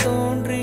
தோன்றி